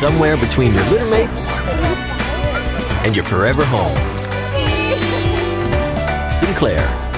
somewhere between your litter mates and your forever home. Sinclair.